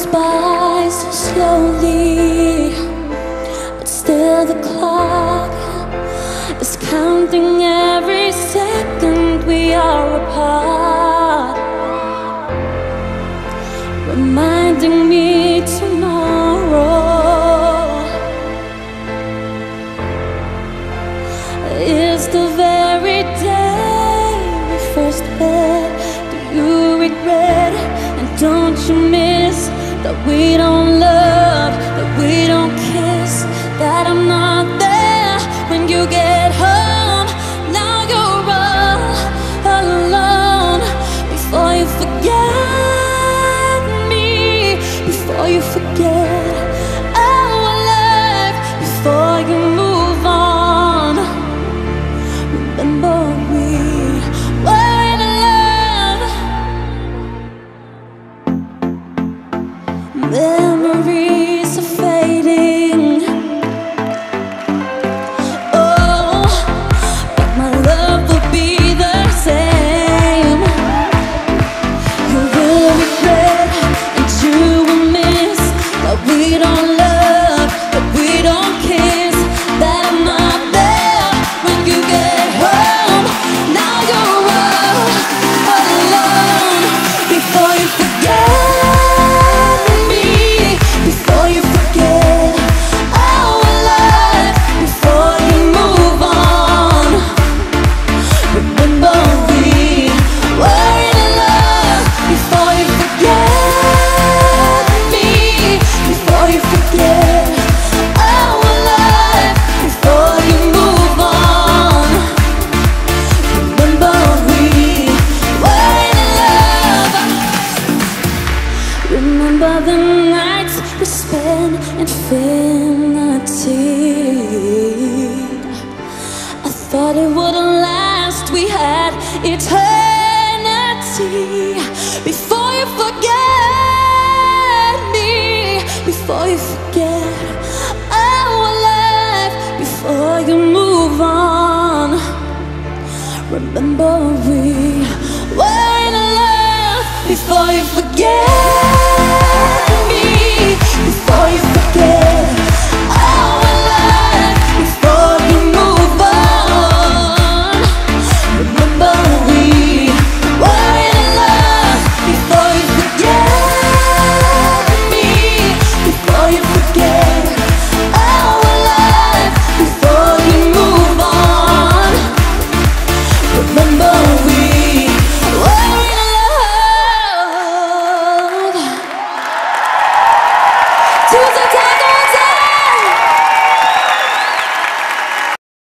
goes by so slowly But still the clock is counting every second we are apart. Reminding me tomorrow Is the very day we first met. Do you regret? And don't you we don't love, that we don't kiss, that I'm not there when you get home? Now you're all alone before you forget me, before you forget Remember the nights we spent infinity. I thought it wouldn't last. We had eternity before you forget me, before you forget our life, before you move on. Remember we were in love before you forget. Tuesday.